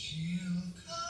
She'll come.